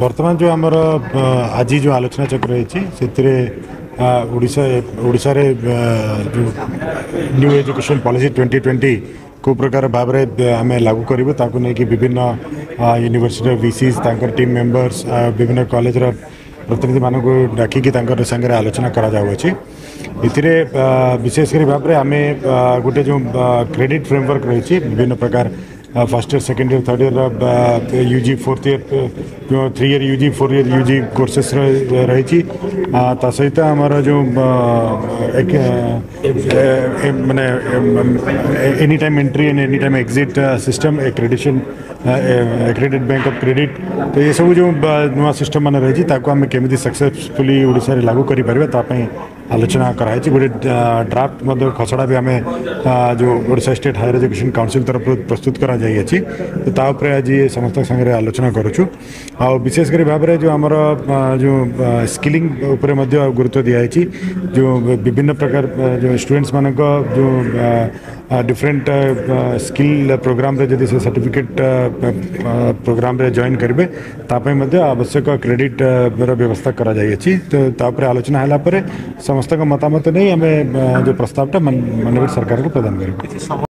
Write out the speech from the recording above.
ବର୍ତ୍ତମାନ ଯେଉଁ ଆମର ଆଜି ଯେଉଁ ଆଲୋଚନା ଚକ୍ର ହେଇଛି ସେଥିରେ ଓଡ଼ିଶା ଓଡ଼ିଶାରେ ଯେଉଁ new education policy twenty twenty କେଉଁ ପ୍ରକାର ଭାବରେ ଆମେ ଲାଗୁ କରିବୁ ତାକୁ ନେଇକି ବିଭିନ୍ନ ୟୁନିଭର୍ସିଟିର ଭିସିସ୍ ତାଙ୍କର ଟିମ୍ ମେମ୍ବର୍ସ ବିଭିନ୍ନ କଲେଜର ପ୍ରତିନିଧିମାନଙ୍କୁ ଡାକିକି ତାଙ୍କର ସାଙ୍ଗରେ ଆଲୋଚନା କରାଯାଉଅଛି ଏଥିରେ ବିଶେଷ କରି ଭାବରେ ଆମେ ଗୋଟେ ଯେଉଁ କ୍ରେଡ଼ିଟ୍ ଫ୍ରେମୱାର୍କ ରହିଛି ବିଭିନ୍ନ ପ୍ରକାର first year second year third year U G fourth year three year U G four year U G courses रही सहित आमर जो मैंने any time entry and any time exit system accreditation accredit bank of credit तो ये सब जो नुआ सिस्टम मान रही आम केमी सक्सेसफुली लागू करें आलोचना कराई गोटे ड्राफ्ट खसड़ा भी आम जो ओडा स्टेट हायर एजुकेशन काउनसिल तरफ़ प्रस्तुत कराई तो आज समस्त संगे आलोचना करुचु आशेषकर भाव में जो आमर जो स्किलिंग गुरुत्व दिखाई जो विभिन्न प्रकार जो स्टूडेंट्स मान जो डिफरेन्ट स्किल प्रोग्राम रे से सर्टिफिकेट प्रोग्राम रे जॉइन करेंगे तापी आवश्यक क्रेडिट व्यवस्था करा जाइए तो आलोचना है समस्त मतामत नहीं आम जो प्रस्ताव मानव सरकार को प्रदान करेंगे